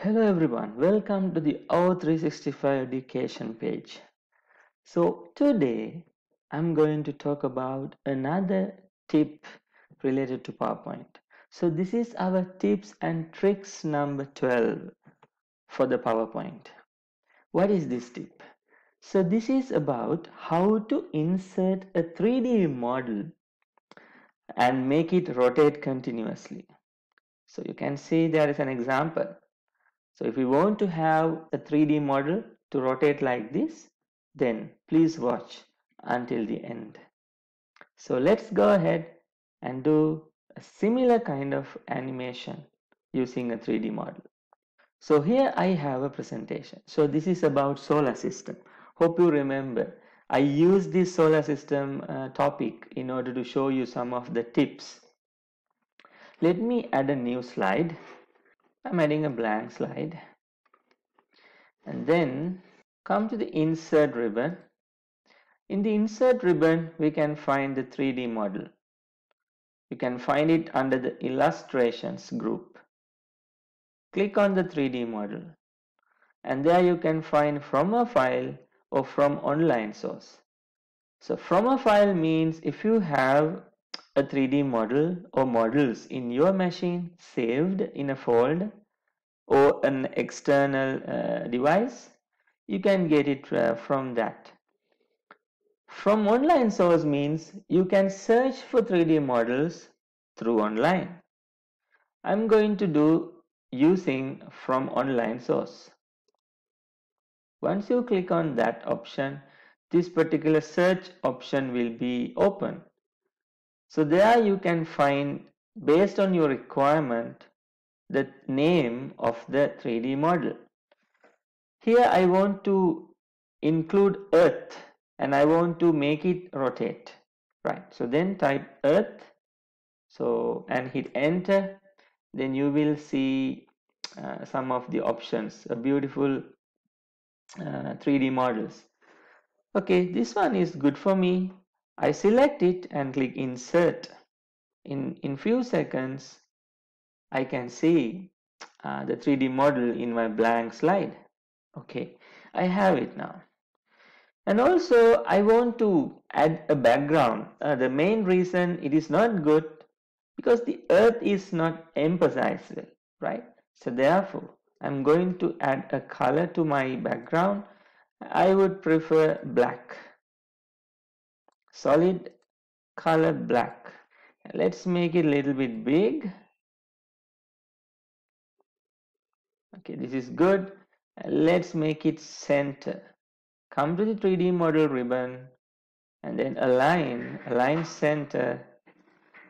Hello everyone, welcome to the O365 education page. So today I'm going to talk about another tip related to PowerPoint. So this is our tips and tricks number 12 for the PowerPoint. What is this tip? So this is about how to insert a 3D model and make it rotate continuously. So you can see there is an example. So if you want to have a 3D model to rotate like this, then please watch until the end. So let's go ahead and do a similar kind of animation using a 3D model. So here I have a presentation. So this is about solar system. Hope you remember. I used this solar system uh, topic in order to show you some of the tips. Let me add a new slide. I'm adding a blank slide. And then come to the insert ribbon. In the insert ribbon, we can find the 3D model. You can find it under the illustrations group. Click on the 3D model and there you can find from a file or from online source. So from a file means if you have a 3D model or models in your machine saved in a folder or an external uh, device, you can get it uh, from that. From online source means you can search for 3D models through online. I'm going to do using from online source. Once you click on that option, this particular search option will be open. So there you can find based on your requirement the name of the 3D model. Here I want to include earth and I want to make it rotate. Right so then type earth. So and hit enter. Then you will see uh, some of the options a beautiful uh, 3d models. Okay this one is good for me I select it and click insert in in few seconds I can see uh, the 3d model in my blank slide okay I have it now and also I want to add a background uh, the main reason it is not good because the earth is not emphasized right? So therefore, I'm going to add a color to my background. I would prefer black. Solid color black. Let's make it a little bit big. Okay, this is good. Let's make it center. Come to the 3D model ribbon and then align, align center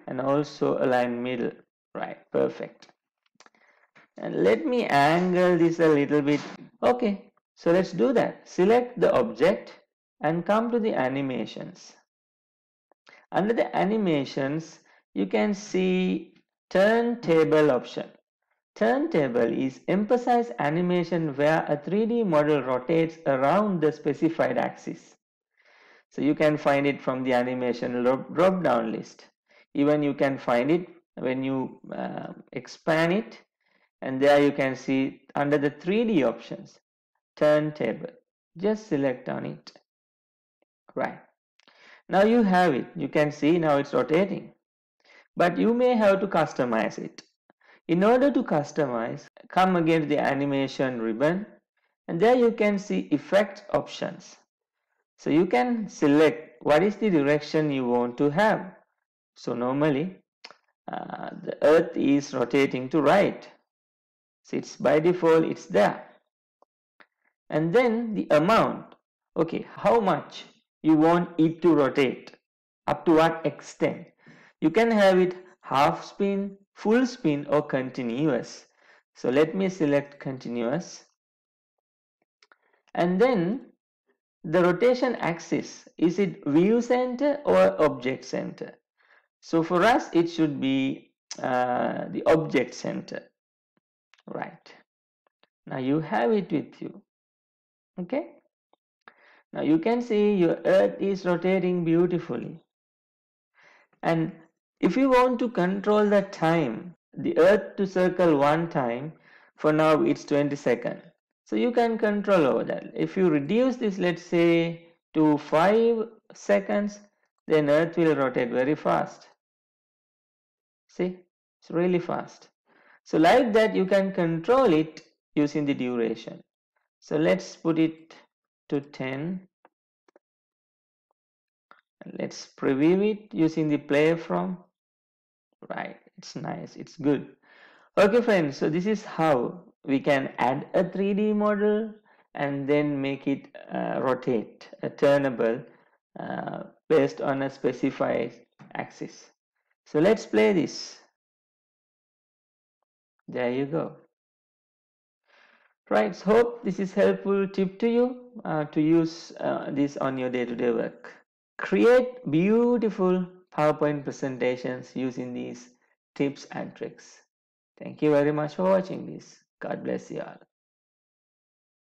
and also align middle right perfect and let me angle this a little bit okay so let's do that select the object and come to the animations under the animations you can see turntable option. Turntable is emphasize animation where a 3d model rotates around the specified axis. So you can find it from the animation drop down list. Even you can find it when you uh, expand it and there you can see under the 3D options turntable. Just select on it. Right now you have it you can see now it's rotating but you may have to customize it in order to customize come again to the animation ribbon and there you can see effect options so you can select what is the direction you want to have so normally uh, the earth is rotating to right. So it's by default it's there. And then the amount. Okay, how much you want it to rotate? Up to what extent? You can have it half spin, full spin or continuous. So let me select continuous. And then the rotation axis, is it view center or object center? So for us, it should be uh, the object center, right? Now you have it with you, okay? Now you can see your earth is rotating beautifully. And if you want to control the time, the earth to circle one time, for now it's 20 second so you can control over that. If you reduce this let's say to 5 seconds then earth will rotate very fast. See? It's really fast. So like that you can control it using the duration. So let's put it to 10 let's preview it using the play from. Right it's nice it's good. Okay friends so this is how we can add a 3d model and then make it uh, rotate a turntable uh, based on a specified axis. So let's play this. There you go right so hope this is helpful tip to you uh, to use uh, this on your day-to-day -day work create beautiful PowerPoint presentations using these tips and tricks. Thank you very much for watching this. God bless you all.